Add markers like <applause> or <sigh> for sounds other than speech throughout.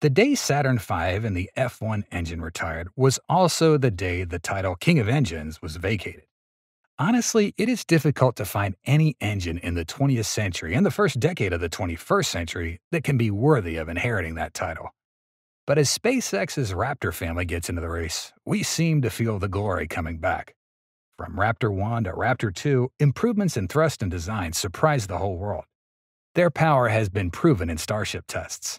The day Saturn V and the F1 engine retired was also the day the title King of Engines was vacated. Honestly, it is difficult to find any engine in the 20th century and the first decade of the 21st century that can be worthy of inheriting that title. But as SpaceX's Raptor family gets into the race, we seem to feel the glory coming back. From Raptor 1 to Raptor 2, improvements in thrust and design surprised the whole world. Their power has been proven in Starship tests.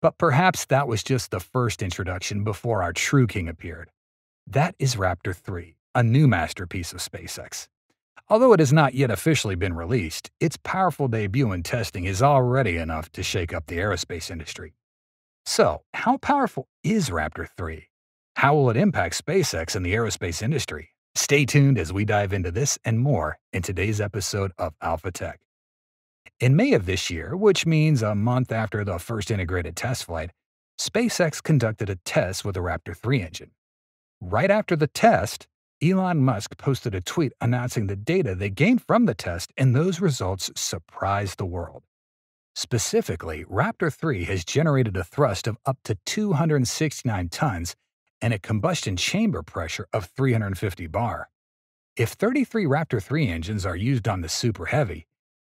But perhaps that was just the first introduction before our true king appeared. That is Raptor 3, a new masterpiece of SpaceX. Although it has not yet officially been released, its powerful debut in testing is already enough to shake up the aerospace industry. So, how powerful is Raptor 3? How will it impact SpaceX and the aerospace industry? Stay tuned as we dive into this and more in today's episode of Alpha Tech. In May of this year, which means a month after the first integrated test flight, SpaceX conducted a test with the Raptor 3 engine. Right after the test, Elon Musk posted a tweet announcing the data they gained from the test, and those results surprised the world. Specifically, Raptor 3 has generated a thrust of up to 269 tons and a combustion chamber pressure of 350 bar. If 33 Raptor 3 engines are used on the Super Heavy,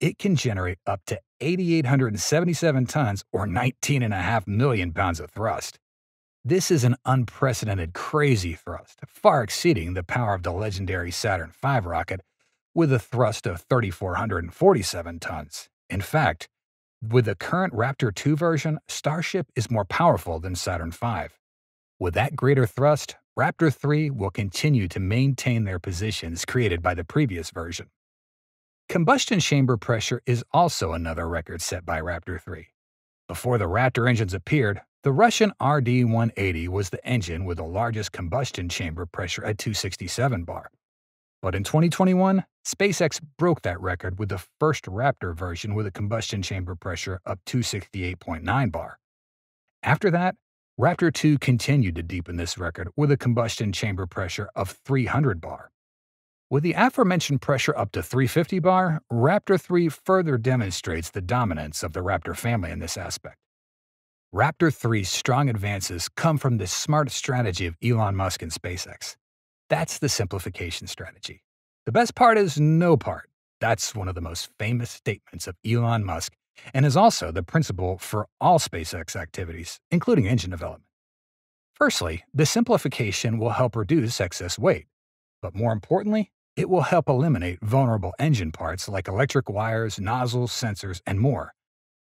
it can generate up to 8,877 tons or 19.5 million pounds of thrust. This is an unprecedented crazy thrust, far exceeding the power of the legendary Saturn V rocket with a thrust of 3,447 tons. In fact, with the current Raptor 2 version, Starship is more powerful than Saturn V. With that greater thrust, Raptor 3 will continue to maintain their positions created by the previous version. Combustion chamber pressure is also another record set by Raptor 3. Before the Raptor engines appeared, the Russian RD-180 was the engine with the largest combustion chamber pressure at 267 bar. But in 2021, SpaceX broke that record with the first Raptor version with a combustion chamber pressure of 268.9 bar. After that, Raptor 2 continued to deepen this record with a combustion chamber pressure of 300 bar. With the aforementioned pressure up to 350 bar, Raptor 3 further demonstrates the dominance of the Raptor family in this aspect. Raptor 3's strong advances come from the smart strategy of Elon Musk and SpaceX. That's the simplification strategy. The best part is no part. That's one of the most famous statements of Elon Musk and is also the principle for all SpaceX activities, including engine development. Firstly, the simplification will help reduce excess weight, but more importantly, it will help eliminate vulnerable engine parts like electric wires, nozzles, sensors, and more,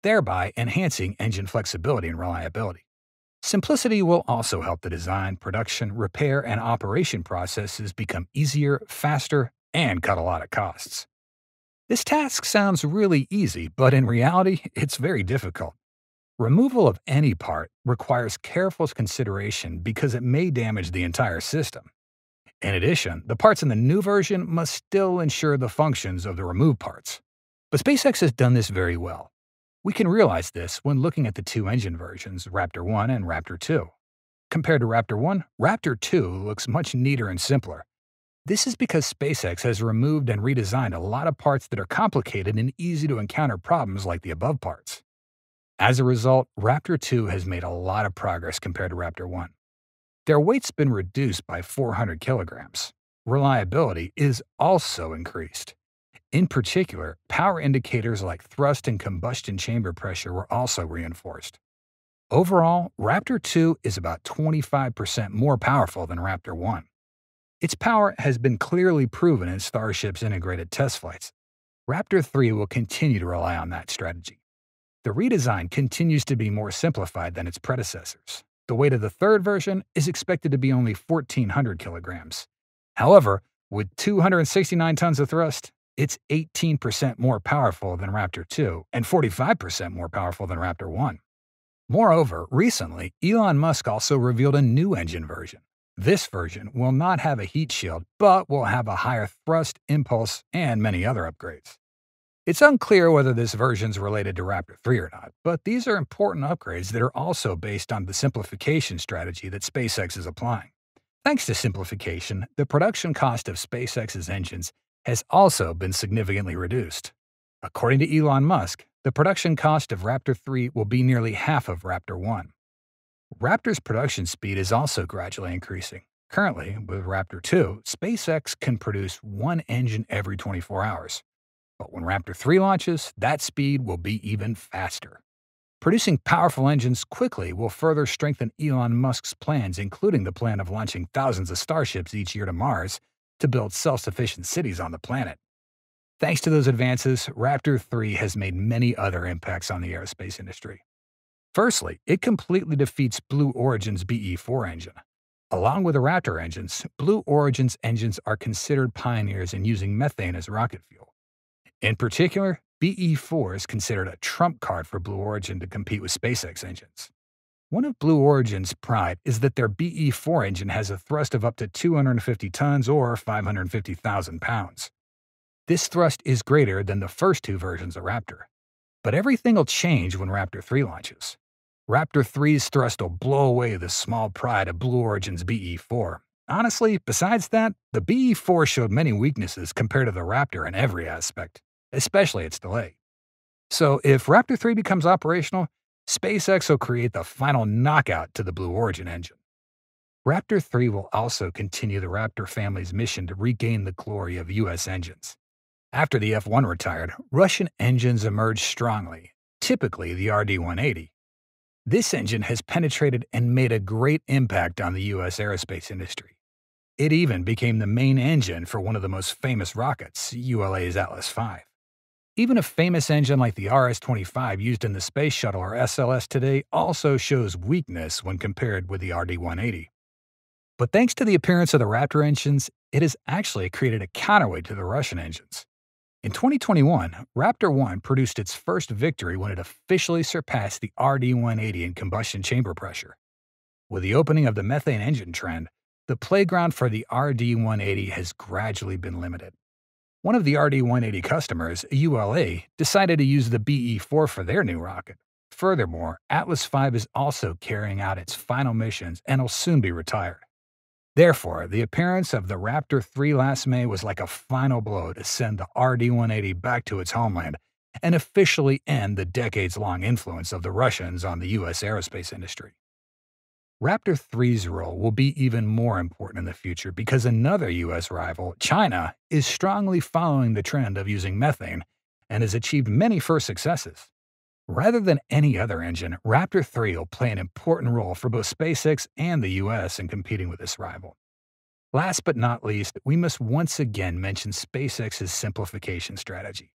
thereby enhancing engine flexibility and reliability. Simplicity will also help the design, production, repair, and operation processes become easier, faster, and cut a lot of costs. This task sounds really easy, but in reality, <laughs> it's very difficult. Removal of any part requires careful consideration because it may damage the entire system. In addition, the parts in the new version must still ensure the functions of the removed parts. But SpaceX has done this very well. We can realize this when looking at the two engine versions, Raptor 1 and Raptor 2. Compared to Raptor 1, Raptor 2 looks much neater and simpler. This is because SpaceX has removed and redesigned a lot of parts that are complicated and easy to encounter problems like the above parts. As a result, Raptor 2 has made a lot of progress compared to Raptor 1. Their weight's been reduced by 400 kilograms. Reliability is also increased. In particular, power indicators like thrust and combustion chamber pressure were also reinforced. Overall, Raptor 2 is about 25% more powerful than Raptor 1. Its power has been clearly proven in Starship's integrated test flights. Raptor 3 will continue to rely on that strategy. The redesign continues to be more simplified than its predecessors. The weight of the third version is expected to be only 1,400 kilograms. However, with 269 tons of thrust, it's 18% more powerful than Raptor 2 and 45% more powerful than Raptor 1. Moreover, recently, Elon Musk also revealed a new engine version. This version will not have a heat shield, but will have a higher thrust, impulse, and many other upgrades. It's unclear whether this version is related to Raptor 3 or not, but these are important upgrades that are also based on the simplification strategy that SpaceX is applying. Thanks to simplification, the production cost of SpaceX's engines has also been significantly reduced. According to Elon Musk, the production cost of Raptor 3 will be nearly half of Raptor 1. Raptor's production speed is also gradually increasing. Currently, with Raptor 2, SpaceX can produce one engine every 24 hours. But when Raptor 3 launches, that speed will be even faster. Producing powerful engines quickly will further strengthen Elon Musk's plans, including the plan of launching thousands of starships each year to Mars to build self sufficient cities on the planet. Thanks to those advances, Raptor 3 has made many other impacts on the aerospace industry. Firstly, it completely defeats Blue Origin's BE 4 engine. Along with the Raptor engines, Blue Origin's engines are considered pioneers in using methane as rocket fuel. In particular, BE4 is considered a trump card for Blue Origin to compete with SpaceX engines. One of Blue Origin's pride is that their BE4 engine has a thrust of up to 250 tons or 550,000 pounds. This thrust is greater than the first two versions of Raptor. But everything will change when Raptor 3 launches. Raptor 3's thrust will blow away the small pride of Blue Origin's BE4. Honestly, besides that, the BE4 showed many weaknesses compared to the Raptor in every aspect especially its delay. So if Raptor 3 becomes operational, SpaceX will create the final knockout to the Blue Origin engine. Raptor 3 will also continue the Raptor family's mission to regain the glory of U.S. engines. After the F 1 retired, Russian engines emerged strongly, typically the RD 180. This engine has penetrated and made a great impact on the U.S. aerospace industry. It even became the main engine for one of the most famous rockets, ULA's Atlas V. Even a famous engine like the RS 25 used in the Space Shuttle or SLS today also shows weakness when compared with the RD 180. But thanks to the appearance of the Raptor engines, it has actually created a counterweight to the Russian engines. In 2021, Raptor 1 produced its first victory when it officially surpassed the RD 180 in combustion chamber pressure. With the opening of the methane engine trend, the playground for the RD 180 has gradually been limited. One of the RD-180 customers, ULA, decided to use the BE-4 for their new rocket. Furthermore, Atlas V is also carrying out its final missions and will soon be retired. Therefore, the appearance of the Raptor 3 last May was like a final blow to send the RD-180 back to its homeland and officially end the decades-long influence of the Russians on the U.S. aerospace industry. Raptor 3's role will be even more important in the future because another U.S. rival, China, is strongly following the trend of using methane and has achieved many first successes. Rather than any other engine, Raptor 3 will play an important role for both SpaceX and the U.S. in competing with this rival. Last but not least, we must once again mention SpaceX's simplification strategy.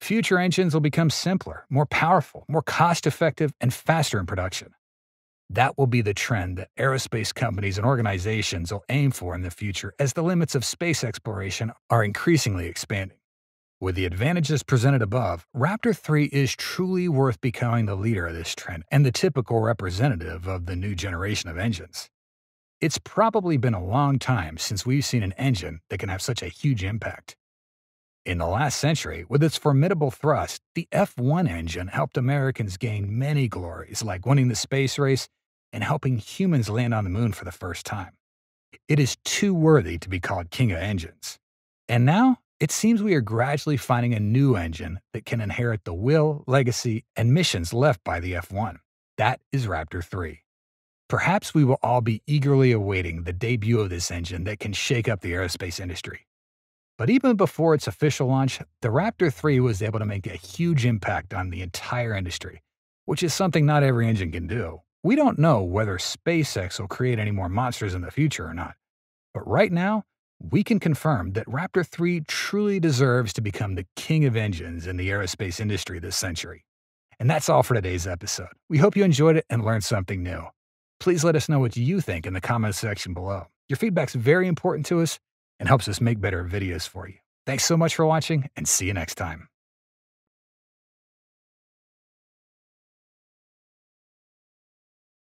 Future engines will become simpler, more powerful, more cost effective, and faster in production. That will be the trend that aerospace companies and organizations will aim for in the future as the limits of space exploration are increasingly expanding. With the advantages presented above, Raptor 3 is truly worth becoming the leader of this trend and the typical representative of the new generation of engines. It's probably been a long time since we've seen an engine that can have such a huge impact. In the last century, with its formidable thrust, the F 1 engine helped Americans gain many glories like winning the space race and helping humans land on the moon for the first time. It is too worthy to be called king of engines. And now, it seems we are gradually finding a new engine that can inherit the will, legacy, and missions left by the F 1. That is Raptor 3. Perhaps we will all be eagerly awaiting the debut of this engine that can shake up the aerospace industry. But even before its official launch, the Raptor 3 was able to make a huge impact on the entire industry, which is something not every engine can do. We don't know whether SpaceX will create any more monsters in the future or not. But right now, we can confirm that Raptor 3 truly deserves to become the king of engines in the aerospace industry this century. And that's all for today's episode. We hope you enjoyed it and learned something new. Please let us know what you think in the comments section below. Your feedback's very important to us and helps us make better videos for you. Thanks so much for watching and see you next time.